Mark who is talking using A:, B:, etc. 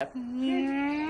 A: Yeah. Mm-hmm.